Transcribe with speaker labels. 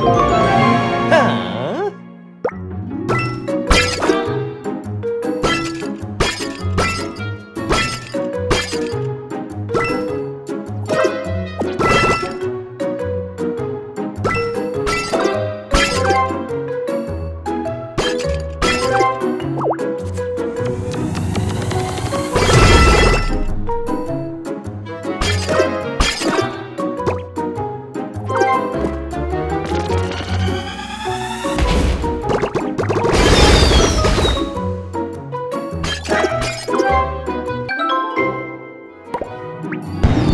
Speaker 1: you Thank you.